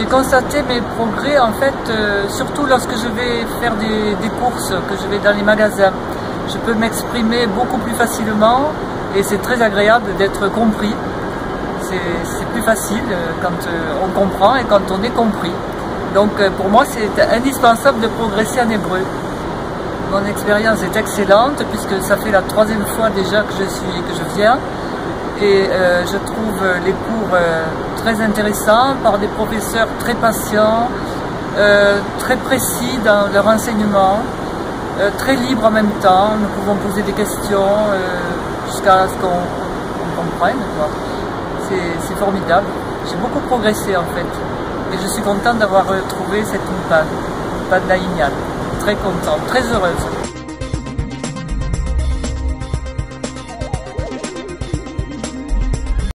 J'ai constaté mes progrès en fait, euh, surtout lorsque je vais faire des, des, courses, que je vais dans les magasins. Je peux m'exprimer beaucoup plus facilement et c'est très agréable d'être compris. C'est plus facile euh, quand euh, on comprend et quand on est compris. Donc pour moi c'est indispensable de progresser en hébreu. Mon expérience est excellente puisque ça fait la troisième fois déjà que je suis que je viens et euh, je trouve les cours euh, très intéressants par des professeurs très patients, euh, très précis dans leur enseignement, très libres en même temps. Nous pouvons poser des questions jusqu'à ce qu'on comprenne. C'est formidable. J'ai beaucoup progressé en fait et je suis contente d'avoir trouvé cette Ulpan, Ulpan Laïnial. Très contente, très heureuse.